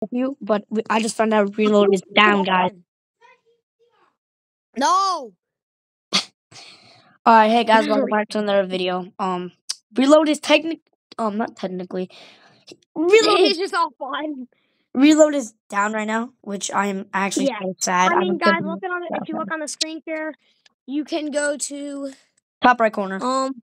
with you, but we, I just found out reload is down, guys. No. All right, hey guys, welcome back to another video. Um, reload is technic, um, not technically. Reload is, just fun. reload is down right now, which I am actually Yeah. so sad. I I'm mean, guys, put looking on it, if you look on the screen here, you can go to top right corner. um.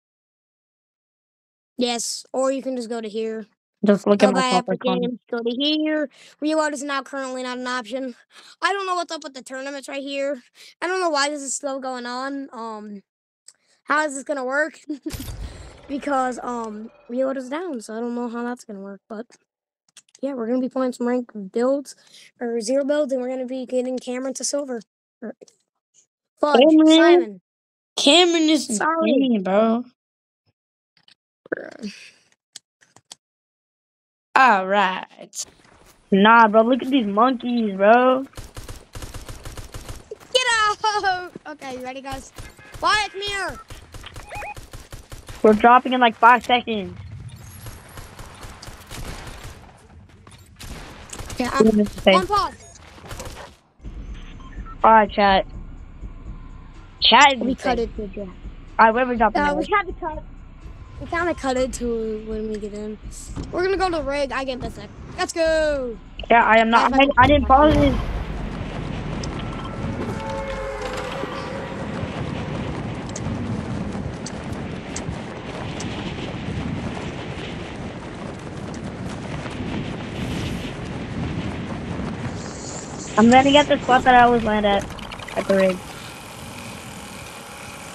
Yes, or you can just go to here. Just look Go at my by top right Epic. Games. Go to here. Reload is now currently not an option. I don't know what's up with the tournaments right here. I don't know why this is still going on. Um, how is this gonna work? because um, reload is down, so I don't know how that's gonna work. But yeah, we're gonna be playing some rank builds or zero builds, and we're gonna be getting Cameron to silver. Fudge, Cameron? Simon. Cameron is Sorry. insane, bro. All right. Nah, bro, look at these monkeys, bro. Get out! Okay, you ready, guys? Wyatt, come here. We're dropping in like five seconds. Yeah, I'm Okay. on pause. All right, chat. Chat is We cut it to yeah. All right, where are we dropping? Uh, it? we had to cut. We kind of cut it to when we get in. We're gonna go to the rig. I get this. Let's go. Yeah, I am not. I, I didn't follow this. I'm gonna get the spot that I always land at, at the rig.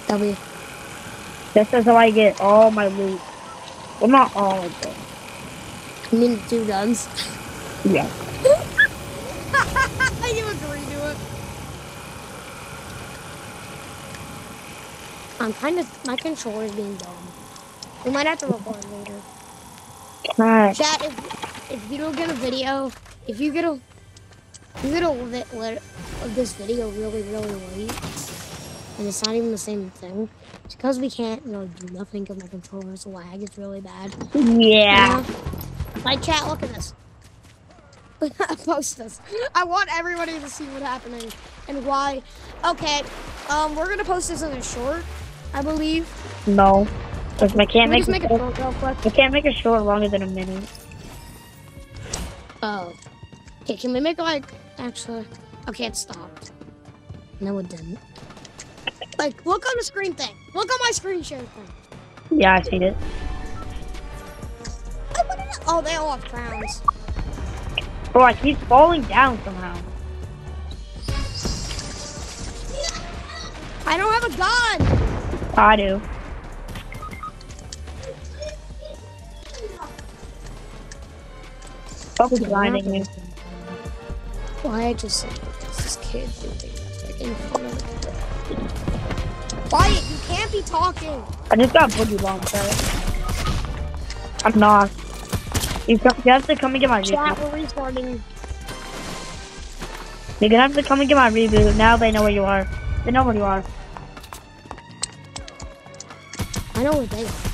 W. This is how I get all my loot. Well, not all of it. I mean, two guns. Yeah. you agree to it. I'm kind of. My controller is being dumb. We might have to record later. Alright. Chat, if, if you don't get a video, if you get a, if you get a of this video really, really late, and it's not even the same thing, it's because we can't really do nothing because my controller's lag. It's really bad. Yeah. My chat, look at this. Post this. I want everybody to see what's happening and why. Okay, um, we're gonna post this in a short, I believe. No. Because I can't Can we make, make it short real quick? I can't make a short longer than a minute. Oh. Okay, can we make like actually? Okay, it stopped. No, it didn't. Like, look on the screen thing. Look on my screen share thing. Yeah, I seen it. Oh, is they all have crowns. Bro, I keep falling down somehow. I don't have a gun. I do. Focus blinding me. Why I just said this kid doing that in be talking. I just got boogie bomb, sorry. I'm not. You, come, you have to come and get my Chat, reboot. we're respawning. You're gonna have to come and get my reboot. Now they know where you are. They know where you are. I know where they are.